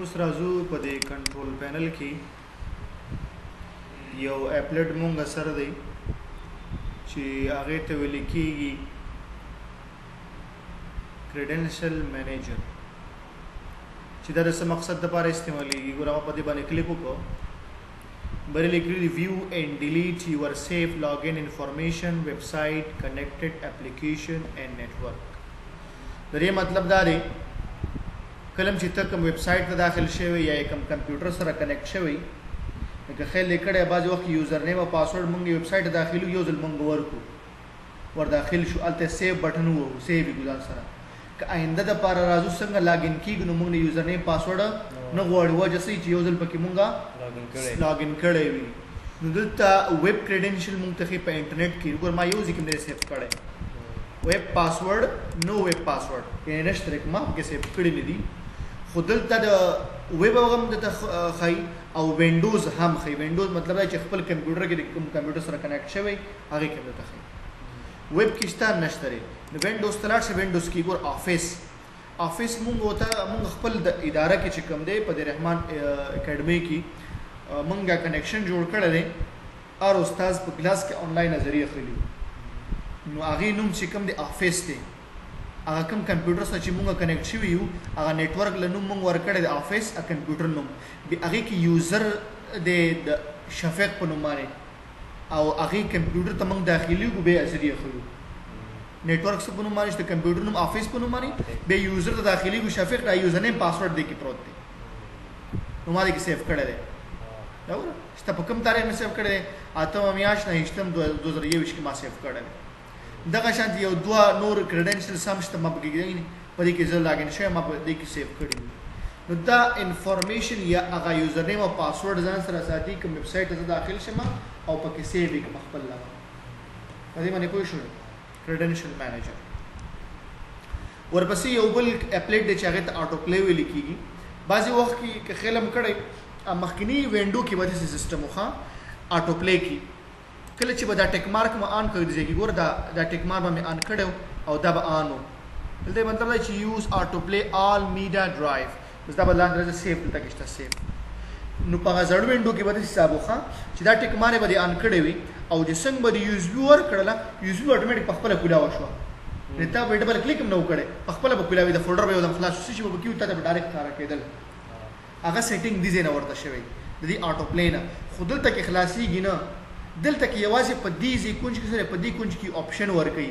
اوس راځو په دې کنټرول پینل کې یو اپلیټ مونږ سره دی چې هغه ته ویل کېږي کریډنشل منیجر چې دا د څه مقصد لپاره استعمالېږي ګوره ما په دې باندې کلیک وکړو بری لیکلی دی ویو اینډ ډیلیټ یور سیف لاګ ان انفارمیشن ویب سایټ کنیکټډ اپلیکیشن اینډ نیټورک درې مطلب دا دی کلم چې ته کوم ویب سایټ ته داخل شوی یا کوم کمپیوټر سره کنیکټ شوی لکه خیال یې کړی بعضې وخت یوزر نیم او پاسورډ مونږ ویب سایټ ته داخلو یو ځل مونږ ورکو ور داخل شو هلته سیو بټن ووهو سیو یې ګزار سره که آینده دپاره راځو څنګه لاګین کېږو نو مونږ نه یوزر نیم پاسورډ نه غواړي وجه څه چې یو ځل پکې مونږ لاګین کړی وي نو دلته ویب کریډنشل مونږ ته ښي په انټرنیټ کې وګوره ما یو ځای کې مې سیف کړی ویب پاسورډ نو ویب پاسورډ یعنی نشته لکه ما پکې سیف کړی نه دي خو دلته د ویب هم دته خای او وینډوز هم خای وینډوز مطلب دا چې خپل کمپیوټر کې د کوم کمپیوټر سره کنیکټ شوی هغه کې دته خای ویب کې شته نشته لري نو وینډوز تلار شي وینډوز کې ګور افیس افیس مونږ وته مونږ خپل د اداره کې چې کوم دی په د رحمان اکیډمي کې مونږه کنیکشن جوړ کړی دی هر استاد په کلاس کې انلاین نظریه اخلي نو هغه نوم چې کوم دی افیس دی هغه کوم کمپیوټر سره چې مونږه کنیکټ شوی یو هغه نتورک له نوم مونږ ورکړی د افیس ا کمپیوټر نوم به هغه کې یوزر دی د شفیق په نوم باندې او هغه کمپیوټر ته موږ داخلي کو به اجر یې خلو نتورک څخه په نوم باندې کمپیوټر نوم افیس په نوم باندې به یوزر ته داخلي کو شفیق دا یوزر نیم پاسورډ دی کې پروت دی نو ما دې کې سیف کړی دی ستا په کوم تاریخ مې سیف کړی دی اتمه میاشت نهشتم دوه زره یوویشت کې ما سیف کړی دی دغه شانتې یو دوه نور کریډنشلز هم شته ما پکې ګینې په دې کې زه لاګین شوی ما په دې کې سیف کړی دی نو دا انفارمیشن یا هغه یوزر نیم او پاسورډ ځان سره ساتي کوم ویب سایټ ته داخل شم او پکې سیو یې کوم خپل لپاره په دې باندې پوه شوئ کریډنشل مینیجر ورپسې یو بل اپلیټ دی چې هغه ته آټو پلی ویل کیږي بعضی وخت کې که خلم کړی مخکنی وینډو کې به د سیستم وخا آټو پلی کی کله چې به دا ټیک مارک ما آن کړی ځکه ګور دا دا ټیک مارک به مې آن کړو او دا به آنو دلته مطلب دا چې یوز آټو پلی آل میډیا ډرایو بس دا به لاندې راځي سیف دلته کې شته سیف نو په هغه زړو وینډو کې به داسې حساب وښه چې دا ټیک مارې به دې ان کړې وي او چې څنګه به دې یو ایس بي ورکړله یو ایس بي به اټومیټیک په خپله کولاوه شوه نو تا به ډبل کلیک هم نه وکړی په خپله به کولاوي د فولډر به یو دم خلاص څه شي به پکې وي تا ته به ډایرکټ ښکاره کېدل هغه سیټینګ دې ځای نه ورته شوی د دې آټو پلی نه خو دلته کې خلاصېږي نه دلته کې یوازې په دې ځای کونج کې سره په دې کونج کې آپشن ورکوي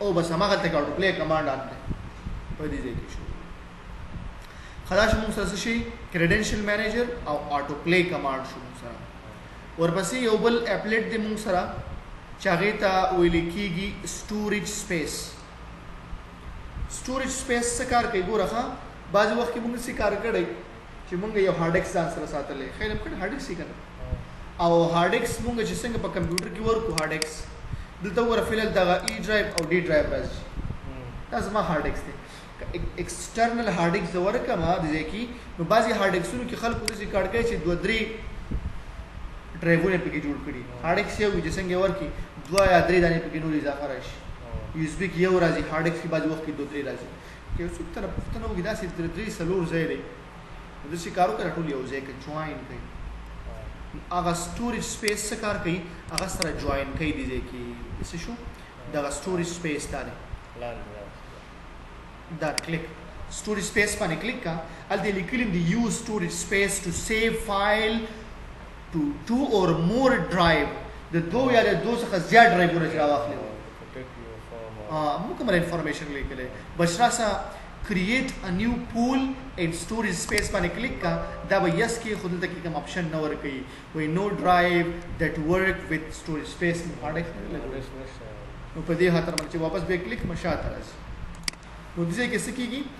او بس هغه ته کاټو پلی کمانډ آن دی په دې ځای کې شو خدا شو موږ سره شي کریډنشل مینیجر او آټو پلی کمانډ شو موږ سره ورپسې یو بل اپلیټ دی موږ سره چې هغه ته ویل کیږي سټوریج سپیس سټوریج سپیس څه کار کوي ګوره ښا بعضې وخت کې موږ څه کار کړی چې مونږ یو هارډ ډیسک ځان سره ساتلې خیر هم کړ هارډ ډیسک کنه او هارډ ډیسک مونږ چې څنګه په کمپیوټر کې ورکو هارډ ډیسک دلته ور فعل دغه ای e ډرایو او ډي ډرایو راځي دا زما هارډ ډیسک دی ایکسټرنل هارډ ډیسک زور کما د دې کې نو بعضي هارډ ډیسکونو کې خلکو د ذکر کوي چې دوه درې ډرایوونه پکې جوړ کړي هارډ ډیسک یو چې څنګه ورکی دوه یا درې دانې پکې نور اضافه راشي یو اس بي کې یو راځي هارډ ډیسک کې بعضي وخت کې دوه درې راځي که یو څوک تر پښتنه وګي داسې تر درې سلور ځای دی نو د څه کارو کړه ټول یو ځای کې جوائن کوي هغه سټوریج سپیس څه کار کوي هغه سره جوائن کوي دي ځای کې د څه شو دغه سټوریج سپیس دا دی دا کلیک سټوریج سپیس باندې کلیک کا الته لیکلی دی یو سټوریج سپیس ټو سیو فایل ټو ټو اور مور ډرایو د دوه یا د دوه څخه زیات ډرایوونه چې راوخلي موږ کومه انفارمیشن لیکلې بشرا سا کریټ ا نیو پول ان سټوریج سپیس باندې کلیک کا دا به یس کې خود ته کوم اپشن نه ورکړي وای نو ډرایو دټ ورک وذ سټوریج سپیس مو هارډ ډیسک نه لګوي نو په دې خاطر باندې چې واپس به کلیک مشاته راځي نو دې کې څه کیږي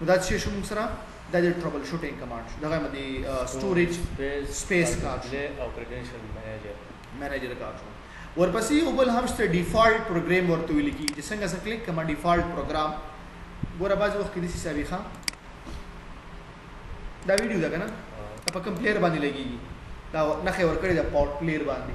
نو دا څه شو موږ سره دا د ټربل شوټینګ کمانډ شو دغه مدي سټوریج سپیس کار شو او کریډنشل منیجر منیجر کار شو ورپسې یو بل هم شته ډیفالت پروګرام ورته ویل کیږي چې څنګه سره کلیک کما ډیفالت پروګرام ګوره بعض وخت کې د سی سابي خان دا ویډیو ده کنه په کوم پلیئر باندې لګیږي دا نخې ورکړې ده پاور پلیئر باندې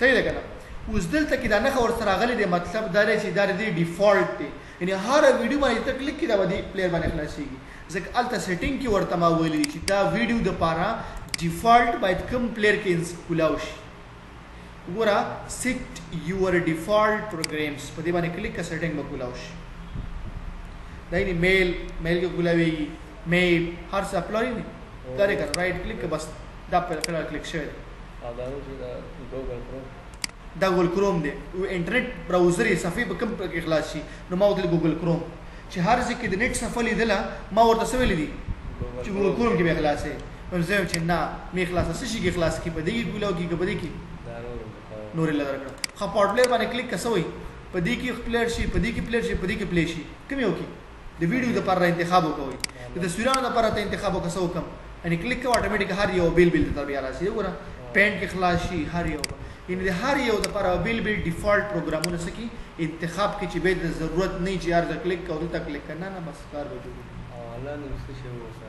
صحیح ده کنه اوس دلته کې دا نخه ور سره غلي دی مطلب دا دی چې دا د ډیفالت دی یعنی هر ویډیو باندې ته کلیک کړه باندې پلیئر باندې خلاصيږي ځکه الته سیټینګ کې ورته ما ویلي چې دا ویډیو د پاره ډیفالت باید کوم پلیئر کې انسکولاو شي ګوره سیټ یور ډیفالت پروګرامز په دې باندې کلیک کړه سیټینګ به کولاو شي دا یعنی میل میل کې کولاويږي میل هر څه خپلوي نه دا لري رائټ کلیک بس دا په کلیک شوی او دا نو چې دا ګوګل کروم دا ګوګل کروم دی او انټرنیټ براوزر یې صفحې په کوم کې خلاص شي نو ما وتل ګوګل کروم چې هر ځکه د نت صفحه لیدله ما ورته څه ویل دي چې ګوګل کروم کې به خلاص شي نو زه چې نه می خلاص څه شي کې خلاص کې په دې کې ګولو کې په دې کې نور لږ درکړه خو پورټ پلیئر باندې کلیک کسوي په دې کې پلیئر شي په دې کې پلیئر شي په دې کې پلی شي کوم یو کې د ویډیو د پر انتخاب وکوي د تصویرانو د پر ته انتخاب وکړه سو کم یعنی کلیک کوه اتوماتیک هر یو بیل بیل ته بیا راځي وګوره پینټ کې خلاص شي هر یو یعنی د هر یو د پر بیل بیل ډیفالت پروګرامونه سکی انتخاب کې چې به د ضرورت نه چې هر ځکه کلیک کوه دلته کلیک کنه نه بس کار به جوړ نه نه څه شی وسه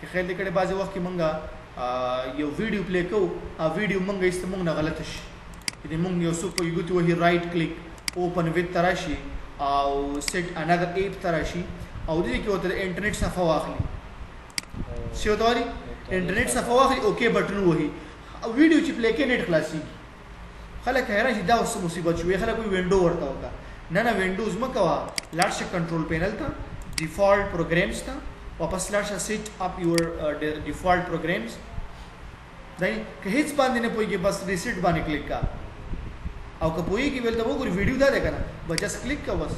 که خیر دې کړی بعضې وخت کې مونږ یو ویډیو پلی کوو او ویډیو مونږ ایسته مونږ نه غلط شي یعنې مونږ یو څوک په ګوتې وهي رایټ کلیک اوپن ویت ته راشي او سیټ انادر ایپ ته راشي او دې کې ورته د انټرنیټ صفحه واخلي څه ورته وایي انټرنیټ صفحه واخلي اوکې بټن ووهي ویډیو چې پلی کوي نیټ خلاصېږي خلک حیران شي دا اوس مصیبت شو خلک وي وینډو ورته وکړه نه نه وینډوز مکوا لاړ شه کنټرول پینل ته ډیفالت پروګرامز ته واپس لاړ شه سیټ اپ یور ډیفالت پروګرامز دای که هیڅ باندې نه پويږي بس ریسیټ باندې کلیک کا او که پويږي ولته وګوري ویډیو دا ده کنه بس جس کلیک کا بس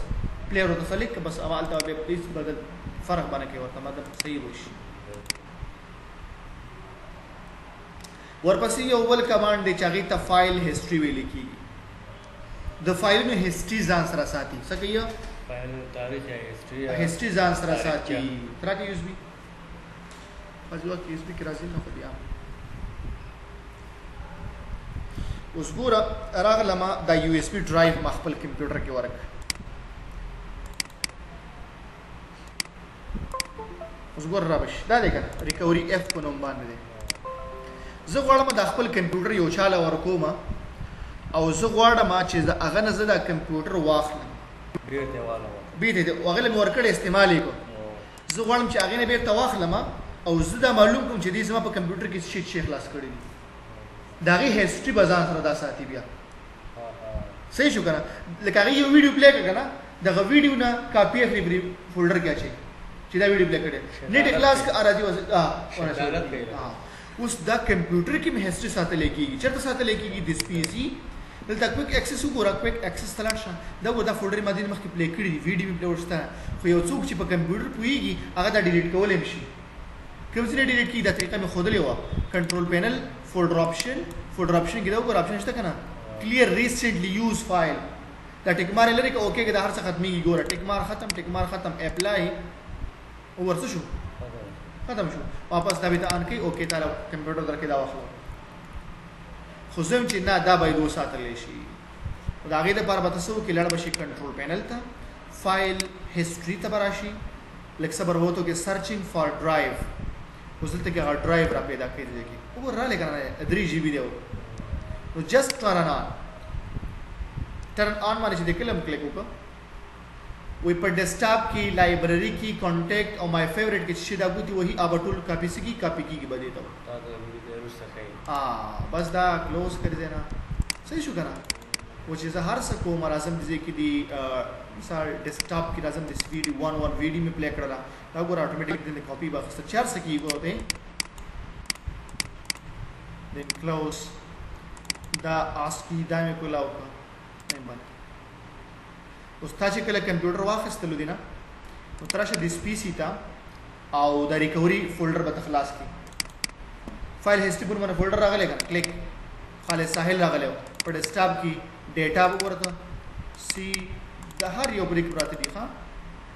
پلیئر ته سلیک کا بس اول ته به هیڅ بدل فرق باندې کې ورته مطلب صحیح وشي ورپسې یو بل کمانډ دی چې هغې ته فایل هیسټري ویل کیږي د فایلونو هیسټري ځان سره ساتي څه کوي فایلونو تاریخ یا هیسټري هیسټري ځان سره ساتي ترکه یو اس بي پځو کې اس بي کې راځي نه خو بیا اوس ګوره راغله ما دا یو اس بي ډرایو ما خپل کمپیوټر کې ورک اوس ګور را بشي دا دی کنه ریکوري اف په نوم باندې دی زه غواړم دا خپل کمپیوټر یو چاله ورکوم او زه غواړم چې دا هغه نه زه دا کمپیوټر واخلم بیرته والا بیرته دی هغه لم ورکړ استعمال یې کو زه غواړم چې هغه نه بیرته واخلم او زه دا معلوم کوم چې دې زما په کمپیوټر کې څه شي خلاص کړی دی دا غي هیستوري بازار سره دا ساتي بیا صحیح شو کنه لکه هغه یو ویډیو پلی کړه کنه دغه ویډیو نه کاپی اخلي بری فولډر کې اچي چې دا ویډیو پلی کړي نیټ کلاس کې راځي وځي ها اوس دا کمپیوټر کې مې هیستوري ساتل کېږي چېرته ساتل کېږي د پی سي دلته کویک اکسس وګوره کویک اکسس ته لاړ شه دا ودا فولډر ما دین مخکې پلی کړی دی ویډیو مې پلی ورسته خو یو څوک چې په کمپیوټر پوهیږي هغه دا ډیلیټ کولی نشي کوم ځای ډیلیټ کیږي دا طریقه مې ښودلې وه کنټرول پینل فولډر آپشن فولډر آپشن کې دا وګور آپشن شته کنه کلیر ریسنټلی یوز فایل دا ټیک مار لري که اوکې دا هر څه ختميږي ګوره ټیک مار ختم ټیک مار ختم اپلای او ورڅ شو ختم شو واپس دا به ته ان کې اوکې تعالی کمپیوټر درکې دا واخلو خو زم چې نه دا باید وساتل شي دا غي د پر به تاسو کې لړ بشي کنټرول پینل ته فایل هیستوري ته براشي لکه صبر وته کې سرچینګ فار ډرایو اوس دلته کې هغه ډرایو را پیدا کړی دی کې وګور را لګنه درې جی بی دی نو جست ټرن آن ټرن آن باندې چې د کلم کلیک وکړه وی په ډیسکټاپ کې لایبرری کې کانټیکټ او مای فیورټ کې چې دا ګوتی وهي اوبه ټول کاپی سکی کاپی کیږي بده ته ها بس دا کلوز کړی دی نه صحیح شو کنه و چې زه هر څه کوم راځم دې کې دی مثال ډیسکټاپ کې راځم د سپیډ 1 1 ویډیو می پلی کړل دا ګور اتوماتیک دې کاپی به خسته چار سکی ګو ته دین کلوز دا اسکی دا مې کولا وکړه نه باندې اوس تا چې کله کمپیوټر واخستلو دینه نو تراشه د سپی سی تا او د ریکوري فولډر به تخلاص کی فایل هیستری پر باندې فولډر راغلی کنه کلیک خالد ساحل راغلی په ډیسکټاپ کې ډیټا وګورته سی د هر یو بریک پراته دي ښا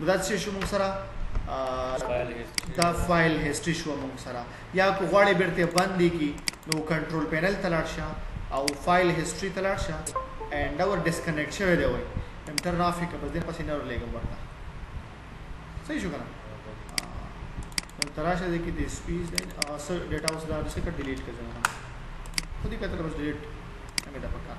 نو دا څه شو موږ سره دا فایل هیستوري شو موږ سره یا کو غواړې بیرته باندې کی نو کنټرول پینل ته لاړ شه او فایل هیستوري ته لاړ شه اینډ اور ډیسکنیکټ شوی دی وای هم تر رافیک په دې پسې نه ورلېږم ورته صحیح شو کنه نو تراشه دې کې د سپیس دی هغه سر ډیټا اوس دا څه کړ ډیلیټ کړم خو دې کتل بس ډیلیټ هغه د پکار